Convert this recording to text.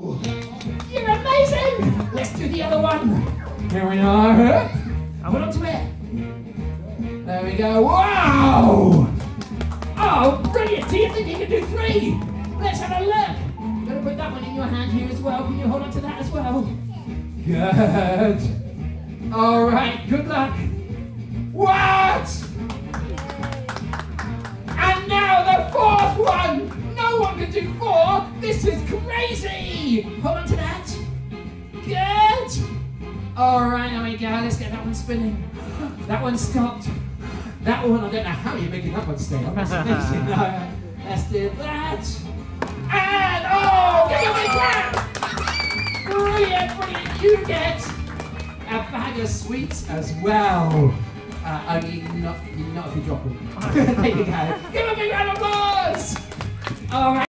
You're amazing! Let's do the other one. Here we are. Hold on to it. There we go. Wow! Oh, brilliant! Do you think you can do three? Let's have a look. You're gonna put that one in your hand here as well. Can you hold on to that as well? Good. All right. Good luck. Crazy. Hold on to that. Good. All right, there we go. Let's get that one spinning. That one stopped. That one, I don't know how you're making that one stay. That's amazing. No, Let's do that. And oh, give me a clap. Brilliant, brilliant. You get a bag of sweets as well. Uh, only not, not if you drop them. there you go. Give a big round of applause. All right.